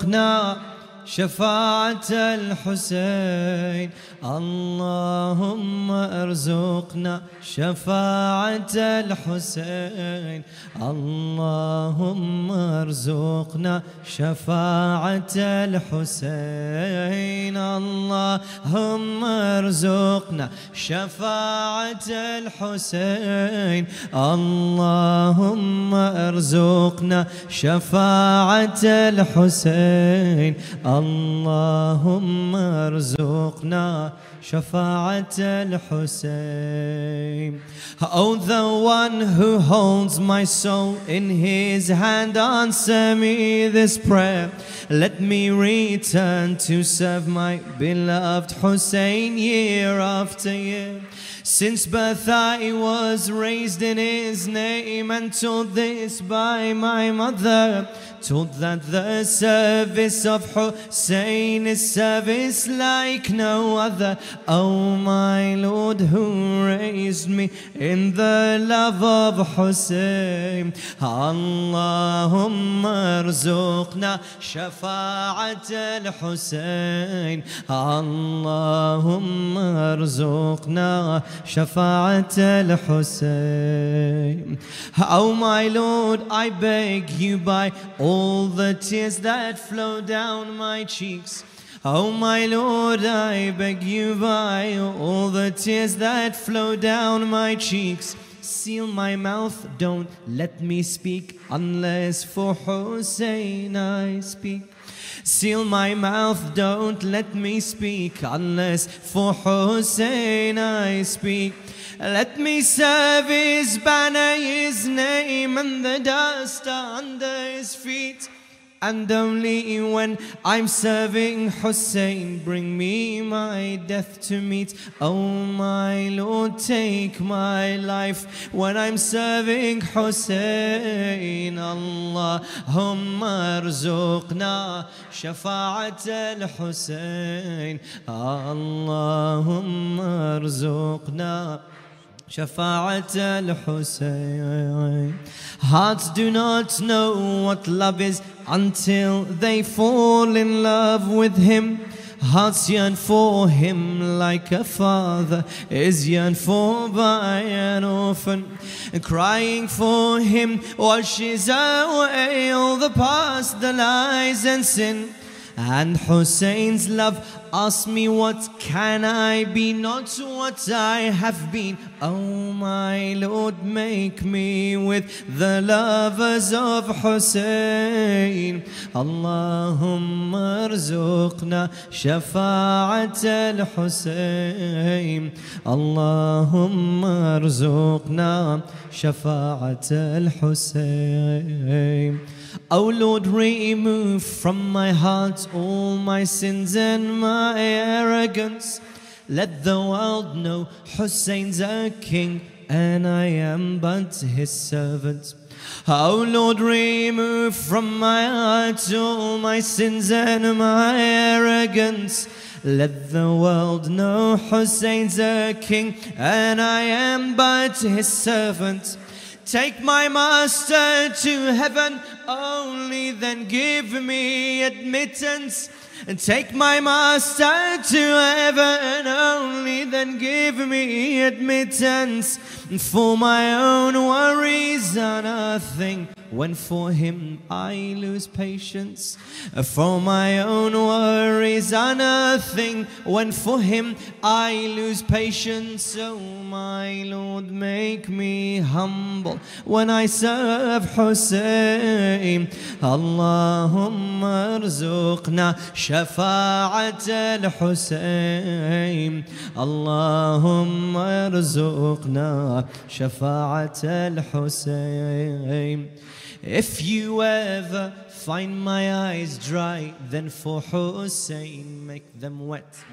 ارزقنا شفاعة الحسين. اللهم ارزقنا شفاعة الحسين. اللهم ارزقنا شفاعة الحسين. اللهم ارزقنا شفاعة الحسين. اللهم ارزقنا شفاعة الحسين. اللهم ارزقنا شفاعة الحسين Oh the one who holds my soul in his hand answer me this prayer Let me return to serve my beloved Hussein year after year since birth I was raised in his name and taught this by my mother Taught that the service of Hussein is service like no other Oh my Lord who raised me in the love of Hussein Allahumma arzuqna shafa'at al-Hussein Allahumma arzuqna shafa'at al-Hussein Oh my Lord I beg you by all the tears that flow down my cheeks Oh my Lord, I beg you by all the tears that flow down my cheeks. Seal my mouth, don't let me speak unless for Hussein I speak. Seal my mouth, don't let me speak unless for Hussein I speak. Let me serve his banner, his name, and the dust under his feet. And only when I'm serving Hussein, bring me my death to meet. Oh my Lord, take my life when I'm serving Hussein. Allahumma arzuqna shafa'at al-Hussein. Allahumma arzuqna Shafa'at al-Husayn Hearts do not know what love is Until they fall in love with him. Hearts yearn for him like a father is yearned for by an orphan, crying for him washes away. All the past, the lies and sin. And Hussein's love asks me what can I be not what I have been Oh my Lord make me with the lovers of Hussein Allahumma arzuqna shafa'at al-Hussein Allahumma arzuqna shafa'at al-Hussein O Lord, remove from my heart all my sins and my arrogance. Let the world know Hussein's a king and I am but his servant. O Lord, remove from my heart all my sins and my arrogance. Let the world know Hussein's a king and I am but his servant. Take my master to heaven, only then give me admittance. And take my master to heaven, only then give me admittance. For my own worries are nothing when for him I lose patience. For my own worries are nothing when for him I lose patience. Oh, my Lord, make me humble when I serve Hussein. Allahumma arzuqna shafa'at al-Hussein. Allahumma arzuqna shafa'at al-Hussein. If you ever find my eyes dry, then for Hussein make them wet.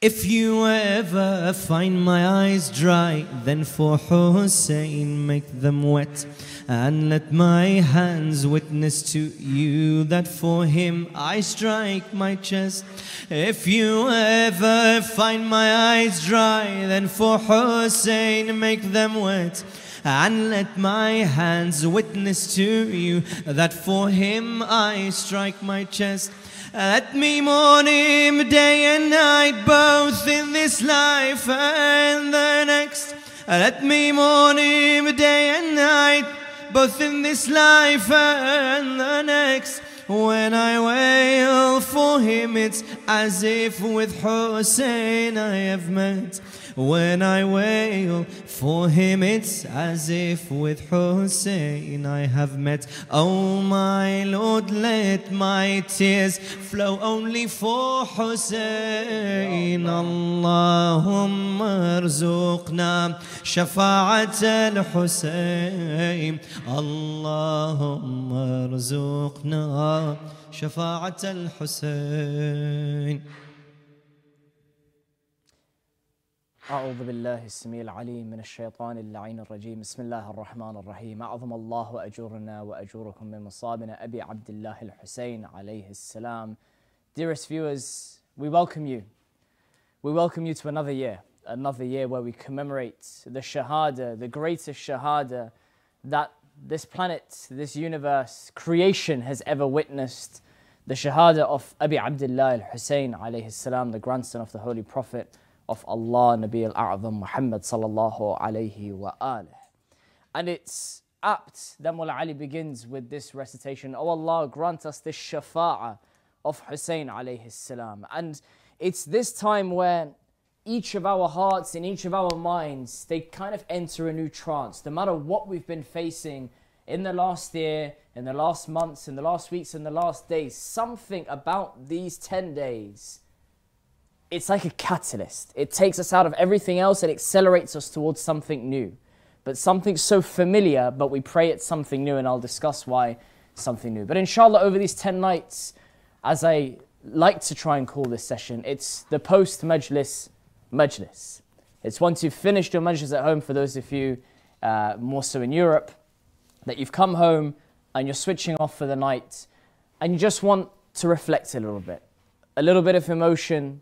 If you ever find my eyes dry, then for Hussein make them wet. And let my hands witness to you that for him I strike my chest. If you ever find my eyes dry, then for Hussein make them wet. And let my hands witness to you that for him I strike my chest. Let me mourn him day and night, both in this life and the next. Let me mourn him day and night, both in this life and the next. When I wail for him, it's as if with Hussein I have met. When I wail for him, it's as if with Hussein I have met. Oh my Lord, let my tears flow only for Hussein. Allahumma arzuqna shafa'at al-Hussein. Allahumma arzuqna shafa'at al-Hussein. أعوذ بالله السميع العليم من الشيطان اللعين الرجيم بسم الله الرحمن الرحيم أعظم الله أجورنا وأجوركم من مصابنا أبي عبد الله الحسين عليه السلام Dearest viewers, we welcome you. We welcome you to another year, another year where we commemorate the Shahada, the greatest Shahada that this planet, this universe, creation has ever witnessed. The Shahada of Abi Abdullah al-Hussein alayhi salam, the grandson of the Holy Prophet of Allah, Nabi al-A'zam Muhammad sallallahu alayhi wa alih. And it's apt that Mullah Ali begins with this recitation, Oh Allah, grant us this shafa'ah of Hussein alayhi salam. And it's this time where each of our hearts and each of our minds, they kind of enter a new trance. No matter what we've been facing in the last year, in the last months, in the last weeks, in the last days, something about these 10 days it's like a catalyst. It takes us out of everything else and accelerates us towards something new. But something so familiar, but we pray it's something new, and I'll discuss why something new. But inshallah, over these 10 nights, as I like to try and call this session, it's the post majlis majlis. It's once you've finished your majlis at home, for those of you uh, more so in Europe, that you've come home and you're switching off for the night and you just want to reflect a little bit. A little bit of emotion,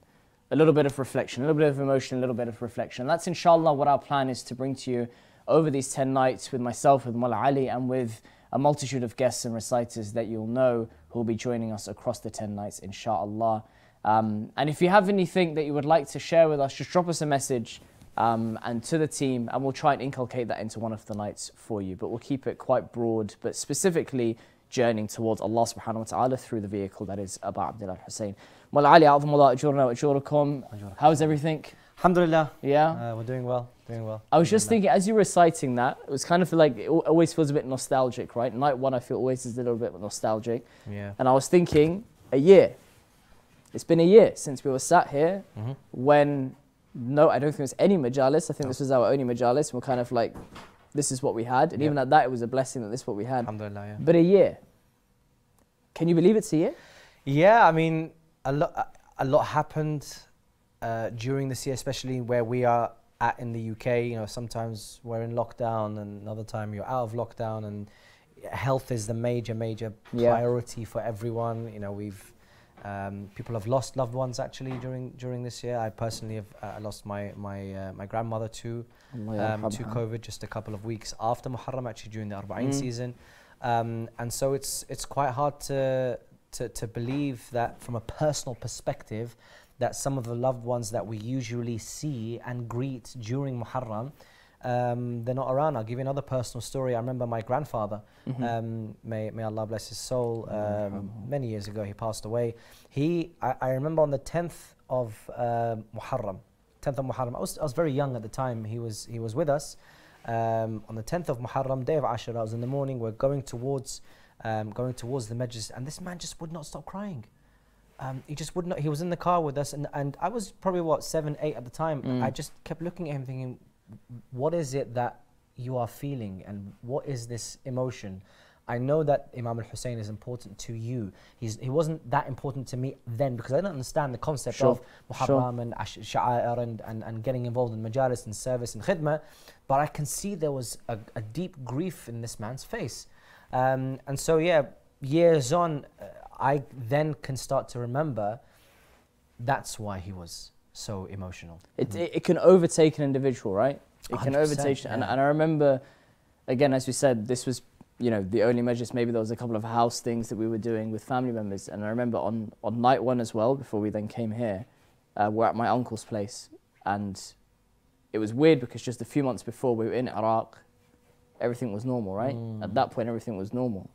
a little bit of reflection, a little bit of emotion, a little bit of reflection. That's inshallah what our plan is to bring to you over these 10 nights with myself, with Mullah Ali, and with a multitude of guests and reciters that you'll know who will be joining us across the 10 nights, inshallah. Um, and if you have anything that you would like to share with us, just drop us a message um, and to the team, and we'll try and inculcate that into one of the nights for you. But we'll keep it quite broad, but specifically journeying towards Allah subhanahu wa ta'ala through the vehicle that is Abu Abdullah Hussein. Mullah Ali, أعظم الله أجورنا وأجوركم. How's everything? Alhamdulillah. Yeah? Uh, we're doing well, doing well. I was just thinking, as you were reciting that, it was kind of like, it always feels a bit nostalgic, right? Night one, I feel always is a little bit nostalgic. Yeah. And I was thinking, a year. It's been a year since we were sat here Mm-hmm. when, no, I don't think there's any majalis. I think this was our only majalis. We're kind of like, this is what we had. And Yeah. even at that, it was a blessing that this is what we had. Alhamdulillah, yeah. But a year. Can you believe it's a year? Yeah, I mean, a lot, a lot happened uh, during this year, especially where we are at in the UK. You know, sometimes we're in lockdown, and another time you're out of lockdown, and health is the major, major Yeah. priority for everyone. You know, we've um, people have lost loved ones actually during during this year. I personally have uh, lost my my uh, my grandmother too. um, to COVID just a couple of weeks after Muharram, actually during the Arba'in Mm. season. Um, and so it's it's quite hard to, to to believe that from a personal perspective that some of the loved ones that we usually see and greet during Muharram um, they're not around. I'll give you another personal story. I remember my grandfather, Mm-hmm. um, may, may Allah bless his soul, um, many years ago he passed away. He, I, I remember on the 10th of uh, Muharram, 10th of Muharram, I was, I was very young at the time, he was, he was with us. Um, on the 10th of Muharram, day of Ashura, I was in the morning, we're going towards, um, going towards the majlis, and this man just would not stop crying. Um, he just would not, he was in the car with us, and, and I was probably, what, seven, eight at the time. Mm. I just kept looking at him thinking, what is it that you are feeling and what is this emotion? I know that Imam al Hussein is important to you. He's, he wasn't that important to me then because I didn't understand the concept Sure, of Muharram and ash- Sha'air and, and, and getting involved in majalis and service and khidmah. But I can see there was a, a deep grief in this man's face. Um, and so, yeah, years on, uh, I then can start to remember that's why he was so emotional. It, it, it can overtake an individual, right? It can overtake, and, yeah. and I remember again, as we said, this was you know the only majlis. Maybe there was a couple of house things that we were doing with family members, and I remember on on night one as well, before we then came here, uh, we're at my uncle's place, and it was weird because just a few months before we were in Iraq, everything was normal, right? Mm. At that point, everything was normal.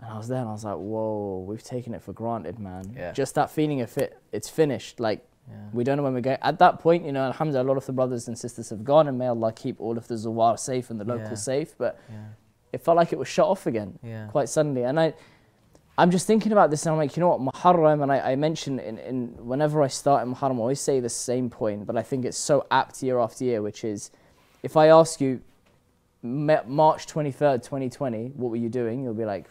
And I was there and I was like, whoa, we've taken it for granted, man. Yeah. Just that feeling of it, it's finished. Like, Yeah. we don't know when we're going. At that point, you know, alhamdulillah, a lot of the brothers and sisters have gone, and may Allah keep all of the Zawar safe and the locals Yeah. safe. But it felt like it was shut off again quite suddenly. And I, I'm just thinking about this, and I'm like, you know what, Muharram, and I, I mention in, in whenever I start in Muharram, I always say the same point, but I think it's so apt year after year, which is, if I ask you, March 23rd, 2020, what were you doing? You'll be like,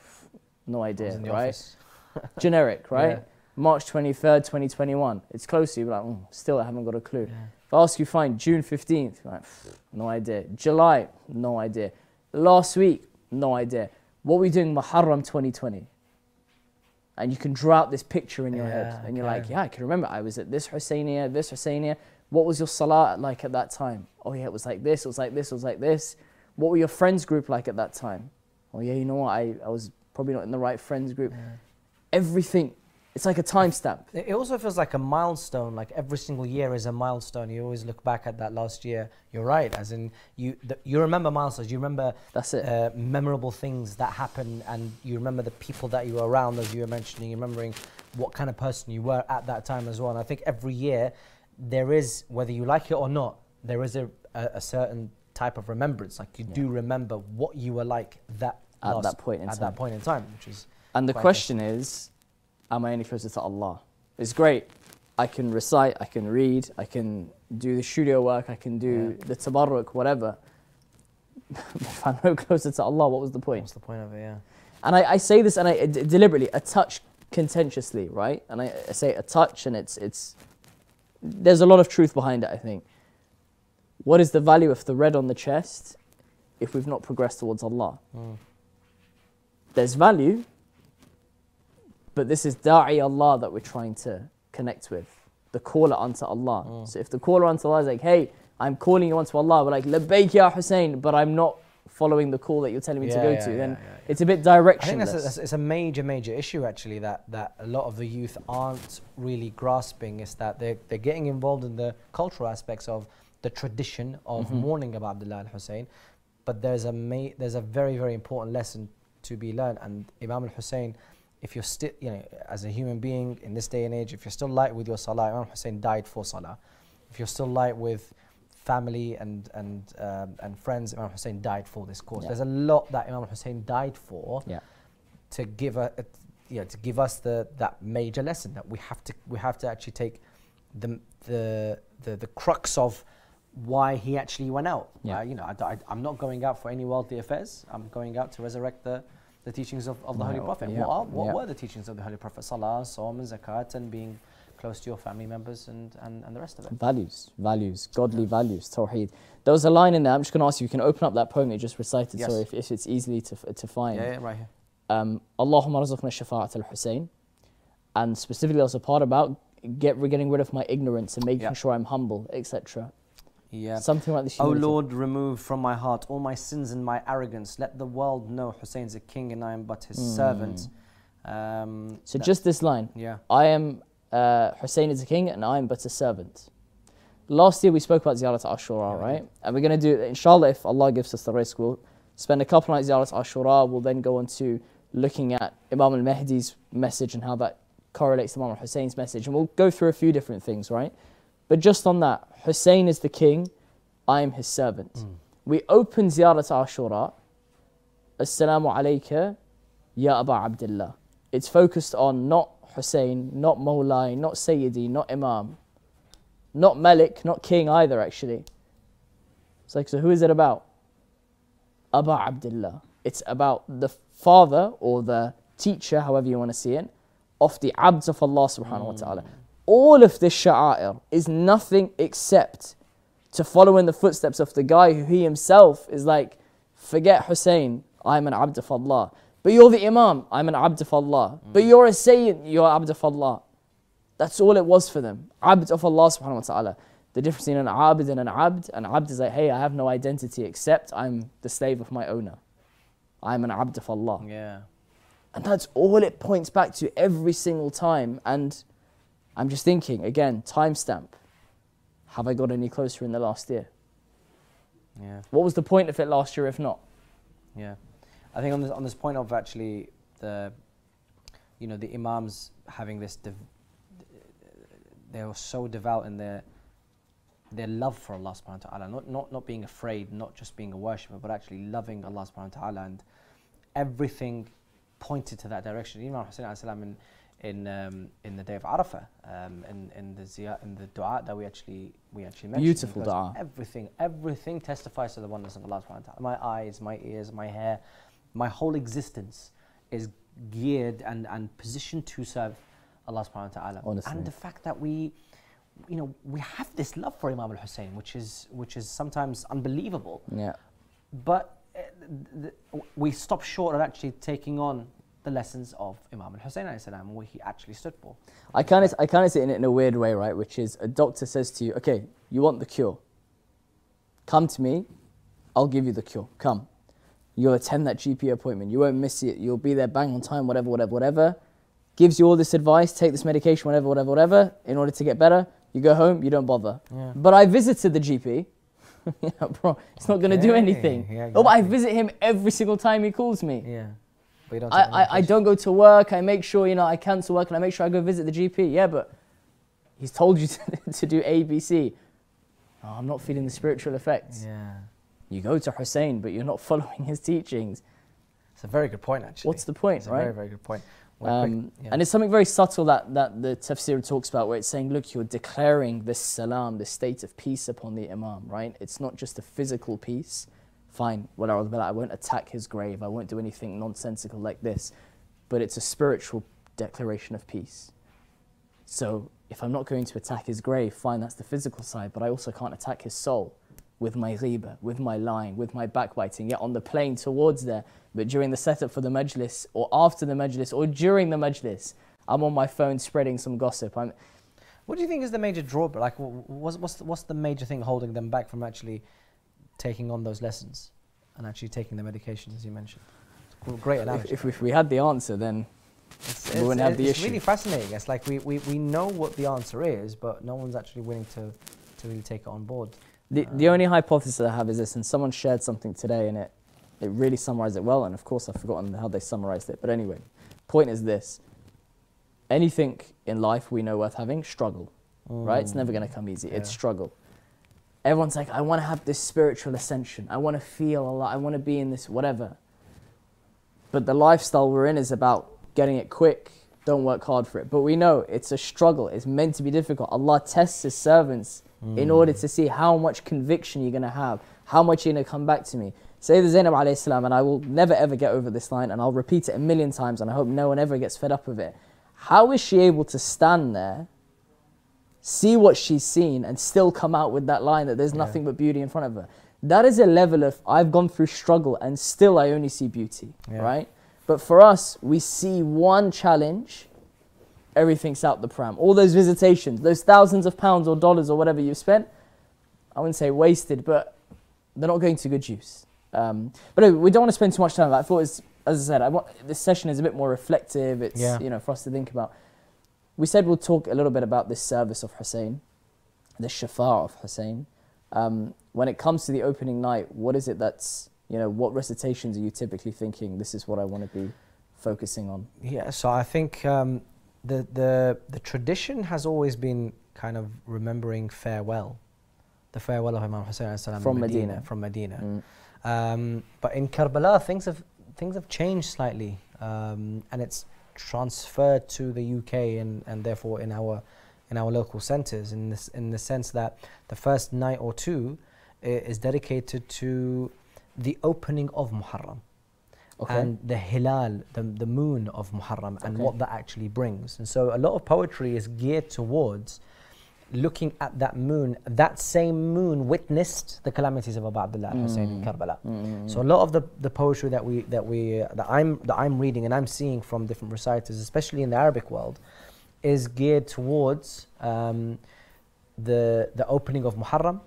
no idea, right? Generic, right? Yeah. March 23rd, 2021. It's close to you, but like, mm, still, I haven't got a clue. Yeah. If I ask you, fine, June 15th, you're like, no idea. July, no idea. Last week, no idea. What were you doing Muharram 2020? And you can draw out this picture in your head. Yeah, And you're like, yeah, I can remember. I was at this Husseinia, this Husseinia. What was your salah like at that time? Oh, yeah, it was like this, it was like this, it was like this. What were your friends group like at that time? Oh, yeah, you know what? I, I was probably not in the right friends group. Everything. It's like a timestamp. It it also feels like a milestone. Like every single year is a milestone. You always look back at that last year. You're right, as in you the, you remember milestones. You remember That's it. uh, memorable things that happen, and you remember the people that you were around, as you were mentioning. You're remembering what kind of person you were at that time as well. And I think every year there is, whether you like it or not, there is a, a, a certain type of remembrance. Like you do remember what you were like that At last- that point in at time. that point in time, which is And the question is, am I any closer to Allah? It's great. I can recite, I can read, I can do the studio work, I can do the tabarruk, whatever. if I'm no closer to Allah, what was the point? what's the point of it? Yeah. And I, I say this and I d- deliberately, a touch contentiously, right? And I, I say a touch and it's, it's, there's a lot of truth behind it, I think. What is the value of the red on the chest if we've not progressed towards Allah? Mm. There's value, but this is da'i Allah that we're trying to connect with, the caller unto Allah. Mm. So if the caller unto Allah is like, hey, I'm calling you unto Allah, we're like, labbaik ya Hussein, but I'm not following the call that you're telling me to go yeah, to, yeah, then yeah, yeah. it's a bit I directionless. think that's a, that's, it's a major, major issue actually that, that a lot of the youth aren't really grasping is that they're, they're getting involved in the cultural aspects of the tradition of Mm-hmm. mourning about Abdullah al Hussein. But there's a, ma- there's a very, very important lesson to be learned. And Imam al Hussein, if you're still, you know, as a human being in this day and age, if you're still light with your salah, Imam Hussein died for salah. If you're still light with family and, and, um, and friends, Imam Hussein died for this cause. Yeah. There's a lot that Imam Hussein died for yeah. to give a, a you know, to give us the that major lesson that we have to we have to actually take the the the, the crux of why he actually went out. Yeah. Uh, you know, I, am not going out for any worldly affairs. I'm going out to resurrect the, the teachings of, of the Holy Prophet. yeah, What, are, what yeah. were the teachings of the Holy Prophet? Salah, Saum, and Zakat, and being close to your family members and, and, and the rest of it. Values, values, godly values, tawheed. There was a line in there, I'm just going to ask you, you can open up that poem you just recited, Yes. sorry, if, if it's easily to, to find. Yeah, yeah, right here. um, Allahumma razaqna shafa'at al-Hussein. And specifically there's a part about get, getting rid of my ignorance and making Yeah. sure I'm humble, etc. Yeah. Something like this. O. Lord, remove from my heart all my sins and my arrogance. Let the world know Hussein's a king and I am but his servant. Um, So just this line. yeah, I am, uh, Hussein is a king and I am but a servant. Last year we spoke about Ziyarat Ashura, right? And we're going to do, inshallah, if Allah gives us the rizq, we'll spend a couple nights Ziyarat Ashura. We'll then go on to looking at Imam al Mahdi's message and how that correlates to Imam al Hussein's message. And we'll go through a few different things, right? But just on that, Hussein is the king, I am his servant. Mm. We open Ziyarat Ashura, Assalamu alayka, Ya Aba Abdullah. It's focused on not Hussein, not Mawlai, not Sayyidi, not Imam, not Malik, not King either, actually. It's like, so who is it about? Aba Abdullah. It's about the father or the teacher, however you want to see it, of the abds of Allah subhanahu wa mm. ta'ala. All of this sha'air is nothing except to follow in the footsteps of the guy who he himself is like, forget Hussein, I'm an abd of Allah. But you're the Imam, I'm an abd of Allah. But mm. you're a Sayyid, you're abd of Allah. That's all it was for them. Abd of Allah subhanahu wa ta'ala. The difference between an abid and an abd, an abd is like, hey, I have no identity except I'm the slave of my owner. I'm an abd of Allah. Yeah. And that's all it points back to every single time. And I'm just thinking, again, timestamp. Have I got any closer in the last year? Yeah. What was the point of it last year if not? Yeah, I think on this on this point of actually the, you know, the imams having this, they were so devout in their their love for Allah subhanahu wa ta'ala, not, not, not being afraid, not just being a worshipper, but actually loving Allah subhanahu wa ta'ala and everything pointed to that direction. Imam Hussein alayhi salam in in um, in the day of Arafah, um, in in the ziyah, in the du'a that we actually we actually mentioned. Beautiful du'a. Everything everything testifies to the oneness of Allah subhanahu wa ta'ala. My eyes, my ears, my hair, my whole existence is geared and, and positioned to serve Allah subhanahu wa ta'ala. Honestly. And the fact that we you know, we have this love for Imam al-Hussein, which is which is sometimes unbelievable. Yeah. But uh, th- we stop short of actually taking on the lessons of Imam al-Hussein salam, what he actually stood for. I kind of I kind of see it in, it in a weird way, right? Which is a doctor says to you, "Okay, you want the cure? Come to me, I'll give you the cure. Come, you'll attend that GP appointment. You won't miss it. You'll be there bang on time. Whatever, whatever, whatever. Gives you all this advice. Take this medication. Whatever, whatever, whatever. In order to get better, you go home. You don't bother. Yeah. But I visited the GP. yeah, bro, it's not going to do anything. yeah, Oh, but I visit him every single time he calls me. Yeah. But you don't I, I, I don't go to work. I make sure, you know, I cancel work and I make sure I go visit the GP. Yeah, but he's told you to, to do A, B, C. Oh, I'm not feeling the spiritual effects. Yeah. You go to Hussein, but you're not following his teachings. It's a very good point, actually. What's the point, It's a very, very good point. Um, yeah. And it's something very subtle that, that the tafsir talks about, where it's saying, look, you're declaring this salam, this state of peace upon the imam, right? It's not just a physical peace. Fine, well, I won't attack his grave, I won't do anything nonsensical like this, but it's a spiritual declaration of peace. So if I'm not going to attack his grave, fine, that's the physical side, but I also can't attack his soul with my riba, with my lying, with my backbiting, yet on the plane towards there. But during the setup for the majlis, or after the majlis, or during the majlis, I'm on my phone spreading some gossip. I'm, What do you think is the major drawback? Like, what's, what's, the, what's the major thing holding them back from actually taking on those lessons and actually taking the medications, as you mentioned? Great if, analogy. if, if we had the answer, then It's, we wouldn't have the it's issue. It's really fascinating. It's like we, we, we know what the answer is, but no one's actually willing to, to really take it on board. The, the um, only hypothesis I have is this, and someone shared something today, and it, it really summarized it well. And of course, I've forgotten how they summarized it. But anyway, point is this: anything in life we know worth having, struggle, right? It's never going to mm, come easy. It's struggle. Everyone's like, I want to have this spiritual ascension. I want to feel a lot. I want to be in this whatever. But the lifestyle we're in is about getting it quick. Don't work hard for it. But we know it's a struggle. It's meant to be difficult. Allah tests His servants in hmm. order to see how much conviction you're going to have, how much you're going to come back to me. Sayyida Zainab alayhi salam, and I will never ever get over this line, and I'll repeat it a million times, and I hope no one ever gets fed up with it. How is she able to stand there, see what she's seen, and still come out with that line that there's nothing but beauty in front of her? That is a level of I've gone through struggle, and still I only see beauty, Yeah. right? But for us, we see one challenge, everything's out the pram. All those visitations, those thousands of pounds or dollars or whatever you've spent, I wouldn't say wasted, but they're not going to good use. Um, but we don't want to spend too much time. on that. I thought, as I said, I want, this session is a bit more reflective. It's Yeah. you know for us to think about. We said we'll talk a little bit about this service of Hussein, the shafa of Hussein. Um, when it comes to the opening night, what is it that's you know what recitations are you typically thinking? This is what I want to be focusing on. Yeah, so I think um, the, the, the tradition has always been kind of remembering farewell, the farewell of Imam Hussein From Medina. From Medina. Mm. Um, but in Karbala, things have things have changed slightly, um, and it's transferred to the UK and, and therefore in our in our local centres. In this in the sense that the first night or two is dedicated to the opening of Muharram Okay. and the hilal, the, the moon of Muharram, and Okay. what that actually brings. And so a lot of poetry is geared towards looking at that moon. That same moon witnessed the calamities of Abu Abdullah al-Hussein in Karbala. So a lot of the, the poetry that we that we uh, that I'm that I'm reading and I'm seeing from different reciters, especially in the Arabic world, is geared towards um, the the opening of Muharram,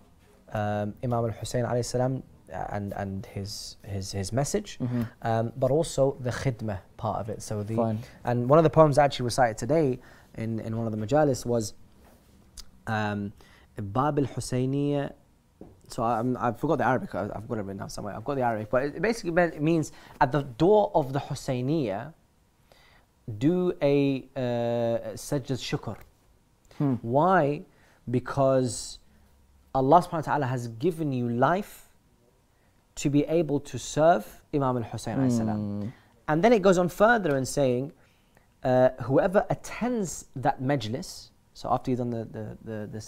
um, Imam al Hussein alayhi salam, uh, and and his his his message, um, but also the khidmah part of it. So the Fine. and one of the poems I actually recited today in in one of the majalis was um, Bab al Husayniyya. So I'm, I forgot the Arabic. I, I've got it written down somewhere. I've got the Arabic, but it basically meant- it means at the door of the Husayniyya, do a uh, sajjad shukr. Why? Because Allah subhanahu wa ta'ala has given you life to be able to serve Imam al Hussein salam. And then it goes on further and saying, uh, whoever attends that majlis, so after you've done the the the the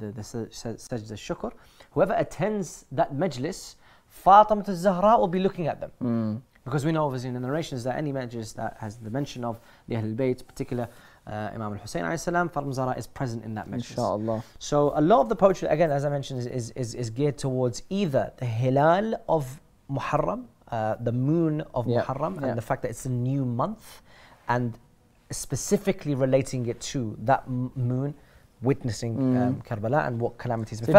the, the saj- sajda shukr, whoever attends that majlis, Fatima al-Zahra will be looking at them. Because we know obviously in the narrations that any majlis that has the mention of the Ahlul Bayt, particular uh, Imam al-Hussein salam, Fatima al-Zahra is present in that majlis. Inshallah. So a lot of the poetry, again, as I mentioned, is, is, is, is geared towards either the hilal of Muharram, uh, the moon of Muharram, and the fact that it's a new month, and specifically relating it to that moon witnessing mm. um, Karbala and what calamities befell.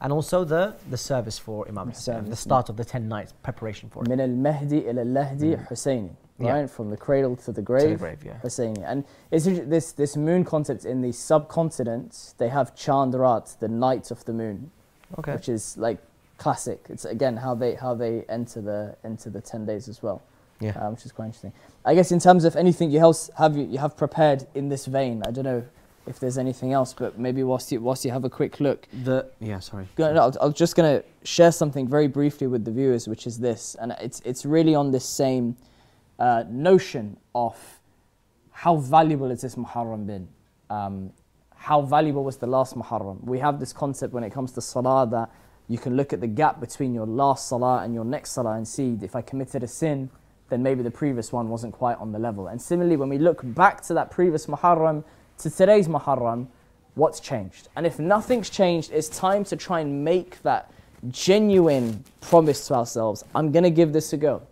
And also the, the service for Imam Hussein, the start of the 10 nights preparation for it. Min al mm. Husseini. Right, yeah. from the cradle to the grave, to the grave yeah. Husseini. And is this, this moon concept in the subcontinent, they have Chandrat, the night of the moon, okay. which is like classic. It's again how they, how they enter, the, enter the 10 days as well, yeah. Um, which is quite interesting. I guess in terms of anything you else have you, you have prepared in this vein. I don't know if there's anything else, but maybe whilst you whilst you have a quick look, The, yeah, sorry. No, I was just going to share something very briefly with the viewers, which is this, and it's it's really on this same uh, notion of how valuable has this Muharram been. Um, how valuable was the last Muharram? We have this concept when it comes to Salah that you can look at the gap between your last Salah and your next Salah and see if I committed a sin, then maybe the previous one wasn't quite on the level. And similarly, when we look back to that previous Muharram to today's Muharram, what's changed? And if nothing's changed, it's time to try and make that genuine promise to ourselves I'm going to give this a go.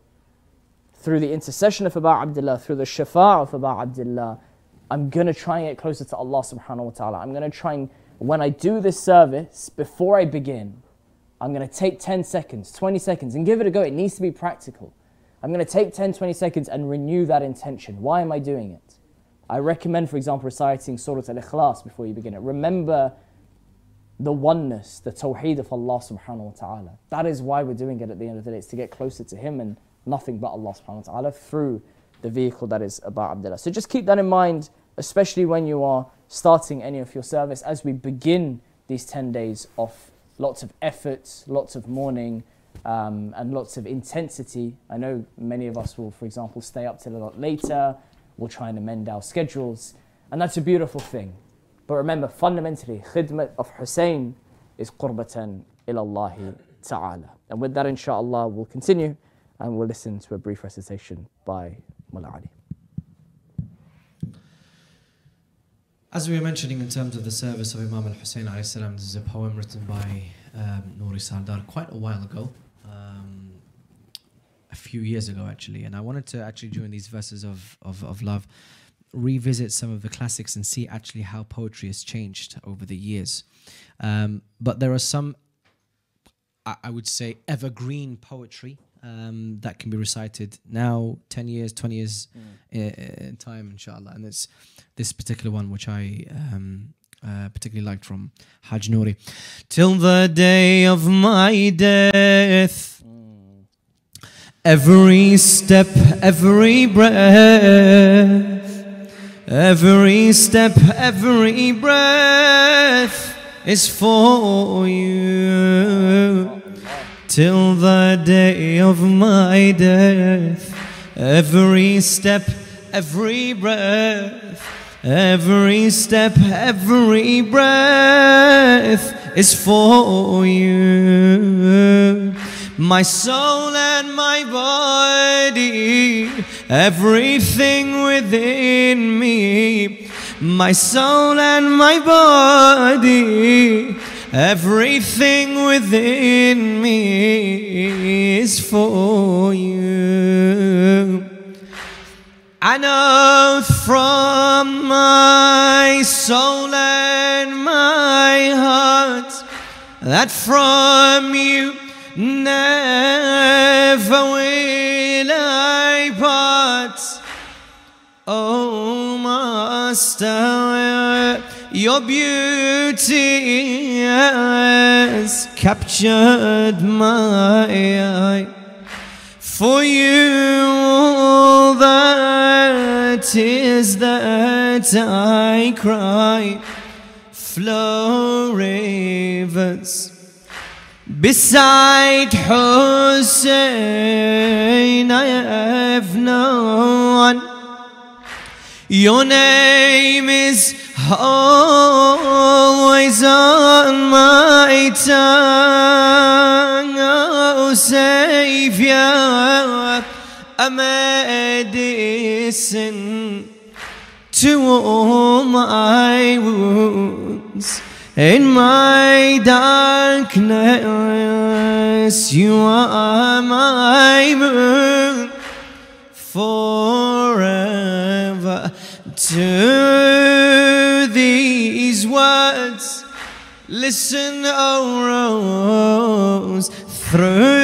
Through the intercession of Aba Abdullah, through the shafa of Aba Abdullah, I'm going to try and get closer to Allah subhanahu wa ta'ala. I'm going to try and, when I do this service, before I begin, I'm going to take 10 seconds, 20 seconds, and give it a go. It needs to be practical. I'm going to take 10, 20 seconds and renew that intention. Why am I doing it? I recommend, for example, reciting Surah Al Ikhlas before you begin it. Remember the oneness, the tawheed of Allah subhanahu wa ta'ala. That is why we're doing it at the end of the day. It's to get closer to Him and nothing but Allah subhanahu wa ta'ala through the vehicle that is Aba Abdullah. So just keep that in mind, especially when you are starting any of your service as we begin these 10 days of lots of effort, lots of mourning, um, and lots of intensity. I know many of us will, for example, stay up till a lot later. We'll try and amend our schedules. And that's a beautiful thing. But remember, fundamentally, khidmat of Hussein is qurbatan ilallahi ta'ala. And with that, inshallah, we'll continue and we'll listen to a brief recitation by Mullah Ali. As we were mentioning in terms of the service of Imam al Hussein, this is a poem written by um, Nouri Sardar quite a while ago, um, a few years ago actually. And I wanted to actually, during these verses of, of, of love, revisit some of the classics and see actually how poetry has changed over the years. Um, but there are some, I, I would say, evergreen poetry um, that can be recited now, 10 years, 20 years i- in time, inshallah. And it's this particular one which I um, uh, particularly liked from Haj Nouri. Till the day of my death, every step, every breath, every step, every breath is for you. Till the day of my death, every step, every breath, every step, every breath is for you. My soul and my body, everything within me. My soul and my body, everything within me is for you. I know from my soul and my heart that from you never will I part. Oh, Master, your beauty has captured my eye. For you, all that is that I cry, flow rivers. Beside Hussein, I have no one. Your name is always on my tongue, oh Savior, a medicine to all my wounds. In my darkness, you are my moon forever. To these words, listen, O rose, throughout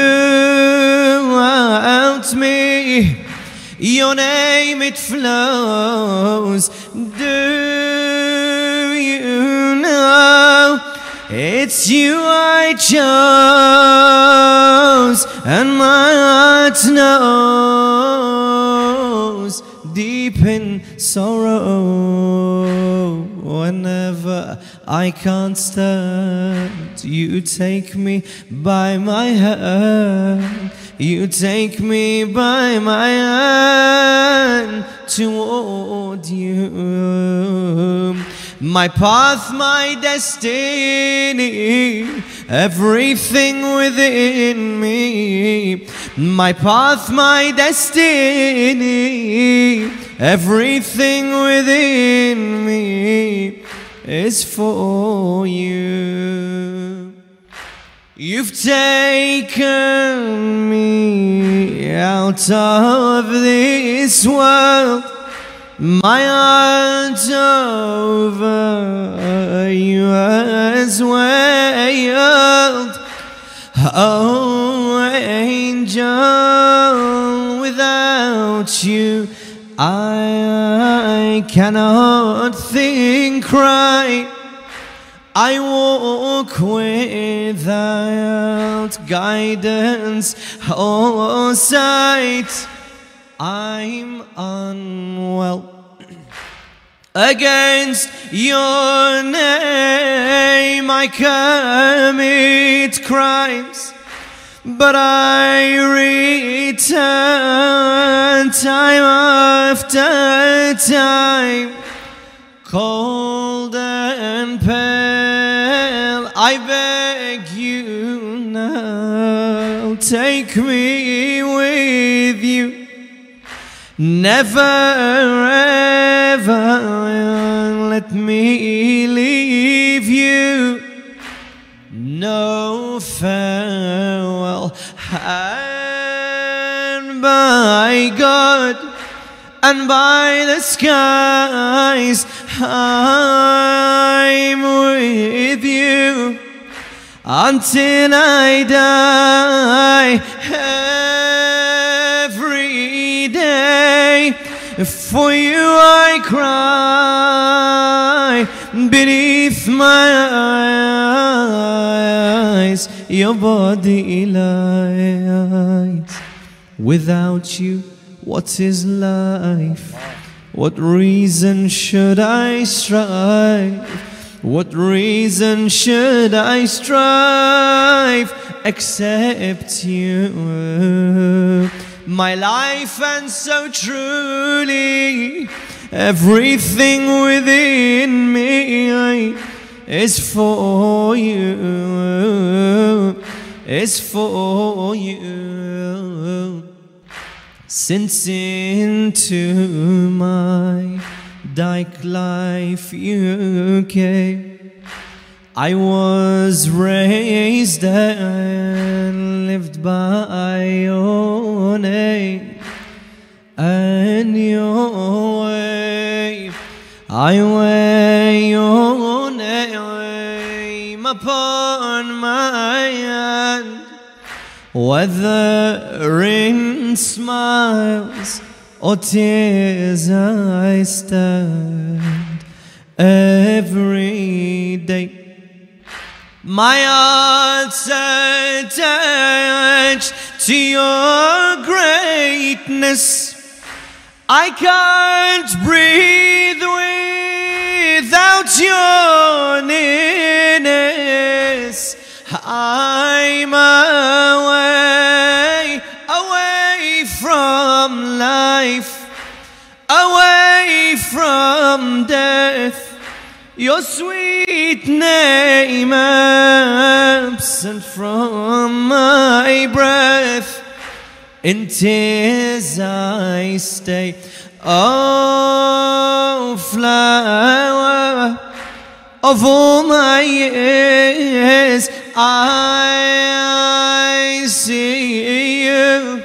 me. Your name it flows. Do you know it's you I chose, and my heart knows deep in sorrow. Whenever I can't stand, you take me by my hand. You take me by my hand toward you. My path, my destiny, everything within me. My path, my destiny, everything within me is for you. You've taken me out of this world, my heart over you has wailed. Oh, angel, without you, I cannot think right. I walk without guidance or sight. I'm unwell against your name. I commit crimes, but I return time after time cold and pale. Take me with you. Never ever let me leave you. No farewell, and by God and by the skies, I'm with you until I die every day. For you I cry beneath my eyes, your body lies. Without you, what is life? What reason should I strive? What reason should I strive except you? My life and so truly everything within me is for you, is for you. Since into my dark life you came, I was raised and lived by your name and your way. I weigh your name upon my hand, whether in smiles or tears I stand every day. My heart's attached to your greatness. I can't breathe without your nearness. I'm away, from death. Your sweet name absent from my breath. In tears I stay. Oh, flower of all my years, I see you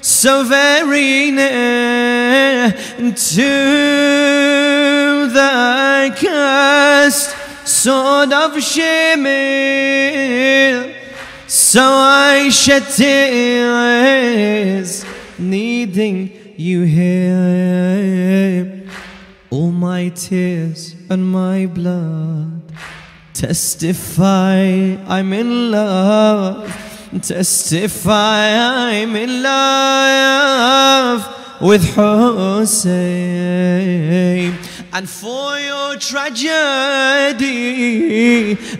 so very near to sword of Shemir. So I shed tears, needing you here. All my tears and my blood testify I'm in love. Testify I'm in love with Hussein. And for your tragedy,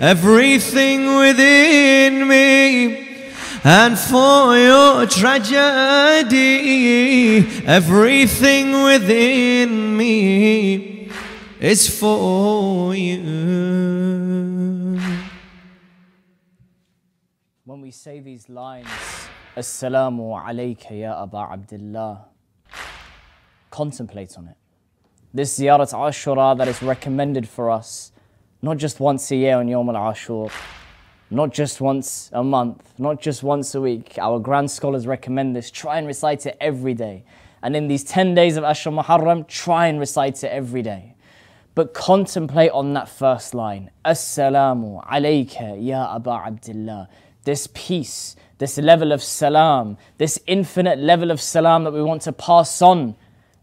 everything within me. And for your tragedy, everything within me is for you. When we say these lines, Assalamu alayka ya Aba Abdullah, contemplate on it. This ziyarat Ashura that is recommended for us, not just once a year on Yom al Ashur, not just once a month, not just once a week. Our grand scholars recommend this. Try and recite it every day. And in these 10 days of Ashur Muharram, try and recite it every day. But contemplate on that first line. Assalamu alayka ya Aba Abdullah. This peace, this level of salam, this infinite level of salam that we want to pass on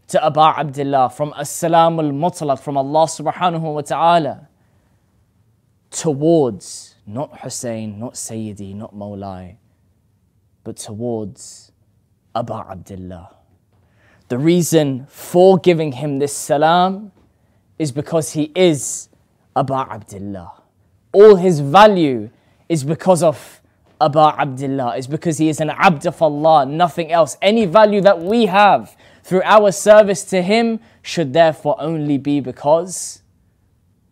to Aba Abdullah from As-Salam al-Mutlaq from Allah subhanahu wa ta'ala towards not Hussein, not Sayyidi, not Mawlai, but towards Aba Abdullah. The reason for giving him this salam is because he is Aba Abdullah. All his value is because of Aba Abdullah, is because he is an abd of Allah, nothing else. Any value that we have through our service to him should therefore only be because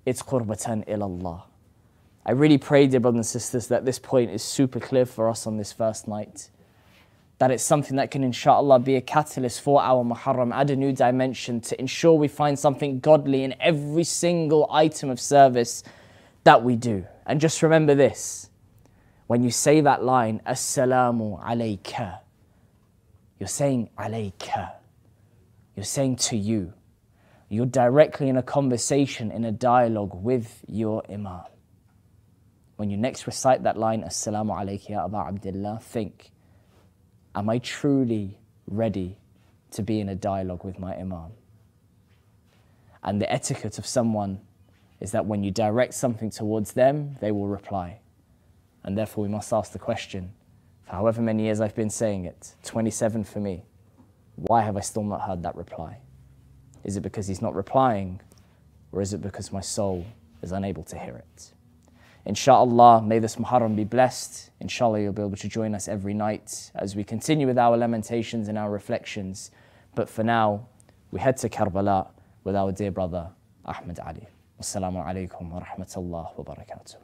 it's qurbatan ilallah. I really pray, dear brothers and sisters, that this point is super clear for us on this first night. That it's something that can, inshallah, be a catalyst for our Muharram, add a new dimension to ensure we find something godly in every single item of service that we do. And just remember this when you say that line, Assalamu alayka, you're saying alayka. You're saying to you. You're directly in a conversation, in a dialogue with your Imam. When you next recite that line, Assalamu alayka ya Aba Abdullah, think, am I truly ready to be in a dialogue with my Imam? And the etiquette of someone is that when you direct something towards them, they will reply. And therefore, we must ask the question for however many years I've been saying it 27 for me why have I still not heard that reply? Is it because he's not replying, or is it because my soul is unable to hear it? Insha'Allah, may this Muharram be blessed. Inshallah, you'll be able to join us every night as we continue with our lamentations and our reflections. But for now, we head to Karbala with our dear brother Ahmed Ali. Wassalamu alaikum wa rahmatullah wa barakatuh.